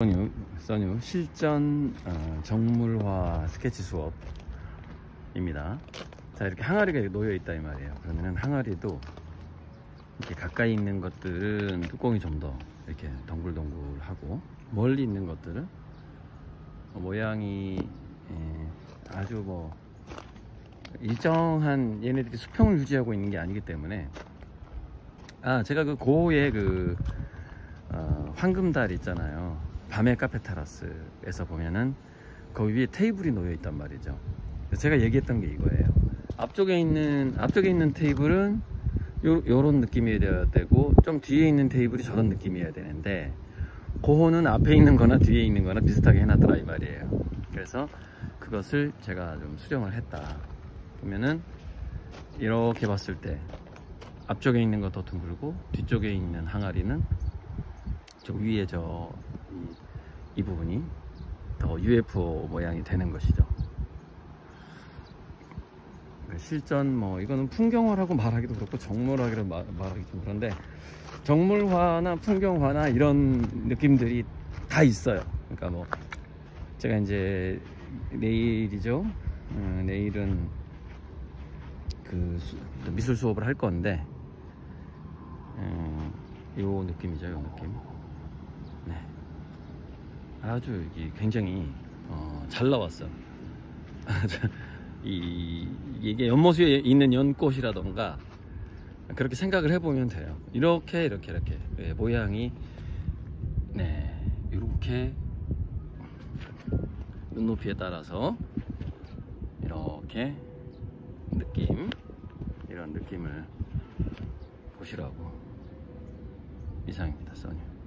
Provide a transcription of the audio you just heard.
써뉴, 써뉴 실전 어, 정물화 스케치 수업입니다. 자 이렇게 항아리가 놓여 있다 이 말이에요. 그러면은 항아리도 이렇게 가까이 있는 것들은 뚜껑이 좀 더 이렇게 덩굴덩굴하고 멀리 있는 것들은 어, 모양이 예, 아주 뭐 일정한 얘네들이 수평을 유지하고 있는 게 아니기 때문에 아 제가 그 고의 그 어, 황금달 있잖아요. 밤의 카페 테라스에서 보면은 거기 위에 테이블이 놓여 있단 말이죠. 제가 얘기했던 게 이거예요. 앞쪽에 있는 앞쪽에 있는 테이블은 요, 요런 느낌이어야 되고 좀 뒤에 있는 테이블이 저런 느낌이어야 되는데 고호는 앞에 있는 거나 뒤에 있는 거나 비슷하게 해놨더라 이 말이에요. 그래서 그것을 제가 좀 수정을 했다. 보면은 이렇게 봤을 때 앞쪽에 있는 거 더 둥글고 뒤쪽에 있는 항아리는 저 위에 저 이 부분이 더 UFO 모양이 되는 것이죠. 실전 뭐 이거는 풍경화라고 말하기도 그렇고 정물화기로 말, 말하기 좀 그런데 정물화나 풍경화나 이런 느낌들이 다 있어요. 그러니까 뭐 제가 이제 내일이죠. 음, 내일은 그 수- 미술 수업을 할 건데 음, 요 느낌이죠, 요 느낌. 네. 아주 이게 굉장히 어, 잘 나왔어. 이 이게 연못에 있는 연꽃이라던가 그렇게 생각을 해보면 돼요. 이렇게 이렇게 이렇게 예, 모양이 네 이렇게 눈높이에 따라서 이렇게 느낌 이런 느낌을 보시라고 이상입니다, 써니.